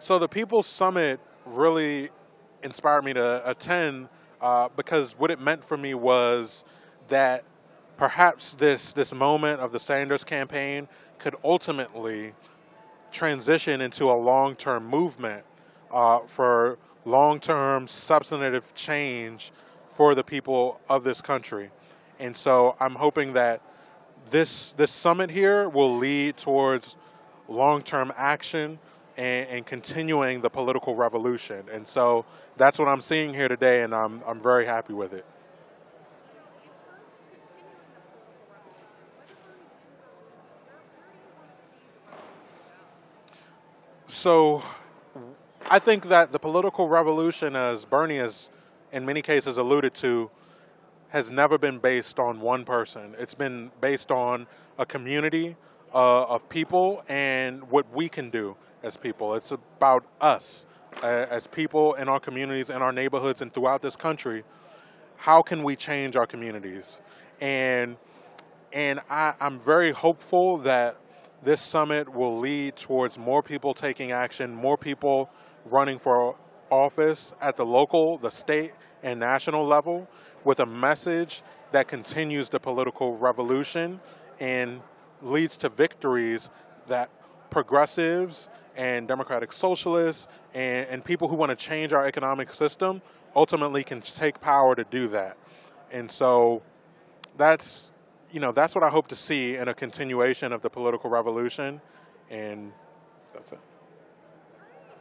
So the People's Summit really inspired me to attend uh, because what it meant for me was that perhaps this this moment of the Sanders campaign could ultimately transition into a long-term movement uh, for long-term substantive change for the people of this country. And so I'm hoping that this this summit here will lead towards long-term action and, and, continuing the political revolution. And so that's what I'm seeing here today, and I'm I'm very happy with it. So I think that the political revolution, as Bernie has in many cases alluded to, has never been based on one person. It's been based on a community uh, of people and what we can do as people. It's about us uh, as people in our communities, in our neighborhoods, and throughout this country. How can we change our communities? And and I, I'm very hopeful that this summit will lead towards more people taking action, more people running for office at the local, the state, and national level with a message that continues the political revolution and leads to victories that progressives and democratic socialists and, and people who want to change our economic system ultimately can take power to do that. And so that's you know that's what I hope to see in a continuation of the political revolution and that's it.